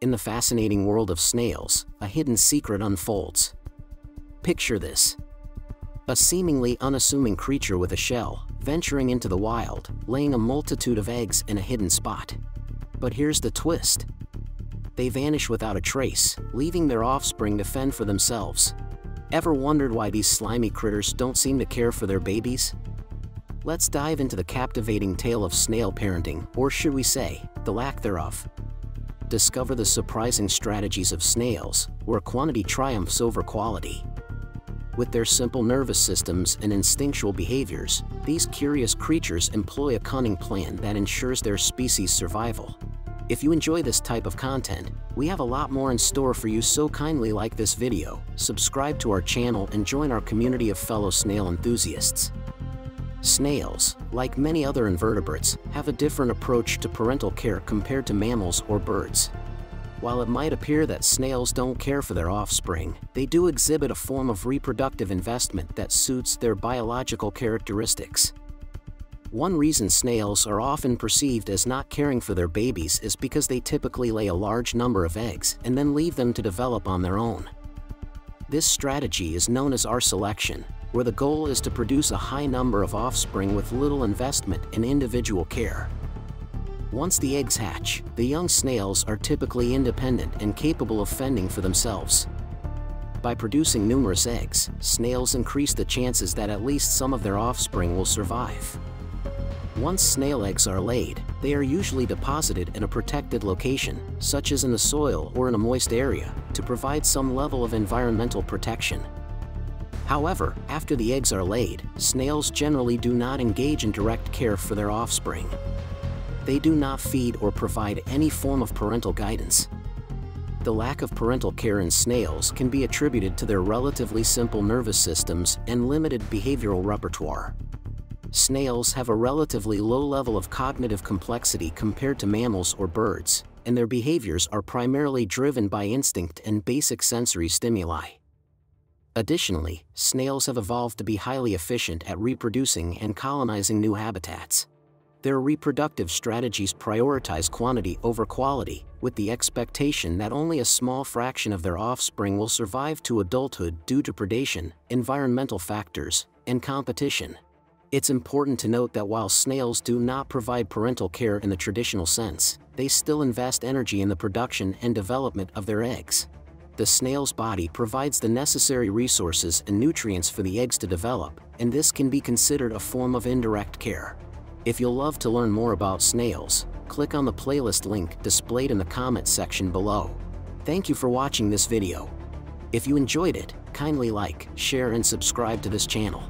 In the fascinating world of snails, a hidden secret unfolds. Picture this. A seemingly unassuming creature with a shell, venturing into the wild, laying a multitude of eggs in a hidden spot. But here's the twist. They vanish without a trace, leaving their offspring to fend for themselves. Ever wondered why these slimy critters don't seem to care for their babies? Let's dive into the captivating tale of snail parenting, or should we say, the lack thereof discover the surprising strategies of snails, where quantity triumphs over quality. With their simple nervous systems and instinctual behaviors, these curious creatures employ a cunning plan that ensures their species' survival. If you enjoy this type of content, we have a lot more in store for you so kindly like this video, subscribe to our channel and join our community of fellow snail enthusiasts. Snails, like many other invertebrates, have a different approach to parental care compared to mammals or birds. While it might appear that snails don't care for their offspring, they do exhibit a form of reproductive investment that suits their biological characteristics. One reason snails are often perceived as not caring for their babies is because they typically lay a large number of eggs and then leave them to develop on their own. This strategy is known as R-selection, where the goal is to produce a high number of offspring with little investment in individual care. Once the eggs hatch, the young snails are typically independent and capable of fending for themselves. By producing numerous eggs, snails increase the chances that at least some of their offspring will survive. Once snail eggs are laid, they are usually deposited in a protected location, such as in the soil or in a moist area, to provide some level of environmental protection. However, after the eggs are laid, snails generally do not engage in direct care for their offspring. They do not feed or provide any form of parental guidance. The lack of parental care in snails can be attributed to their relatively simple nervous systems and limited behavioral repertoire. Snails have a relatively low level of cognitive complexity compared to mammals or birds, and their behaviors are primarily driven by instinct and basic sensory stimuli. Additionally, snails have evolved to be highly efficient at reproducing and colonizing new habitats. Their reproductive strategies prioritize quantity over quality, with the expectation that only a small fraction of their offspring will survive to adulthood due to predation, environmental factors, and competition. It's important to note that while snails do not provide parental care in the traditional sense, they still invest energy in the production and development of their eggs the snail's body provides the necessary resources and nutrients for the eggs to develop, and this can be considered a form of indirect care. If you'll love to learn more about snails, click on the playlist link displayed in the comment section below. Thank you for watching this video. If you enjoyed it, kindly like, share and subscribe to this channel.